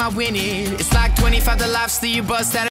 I win it. It's like 25 the lifestyle you bust out.